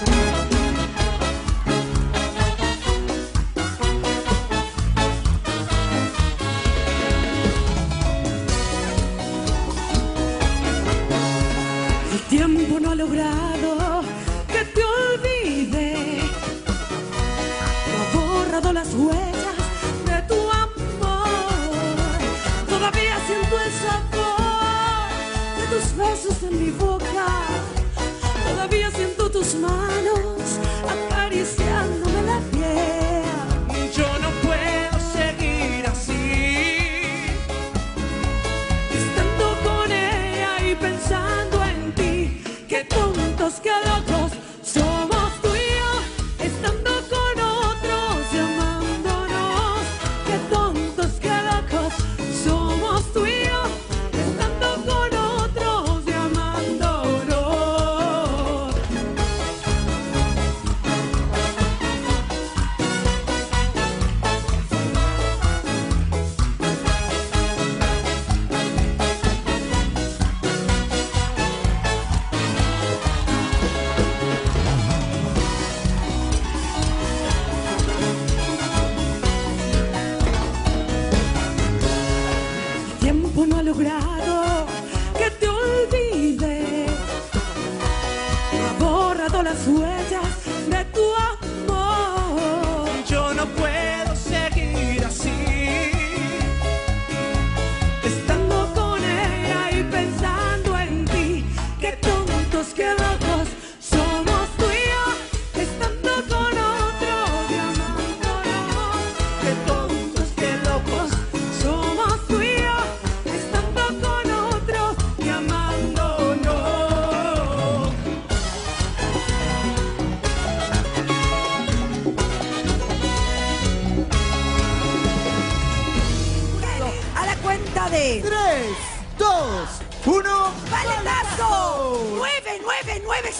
El tiempo no ha logrado que te olvide. No ha borrado las huellas de tu amor. Todavía siento el sabor de tus besos en mi boca. Tus manos acariciándome la piel. Yo no puedo seguir así. Estando con ella y pensando en ti, qué tontos, tiempo no ha logrado que te olvide. Ha borrado las huellas de 3, 2, 1. ¡Baletazo! ¡9, 9, 9!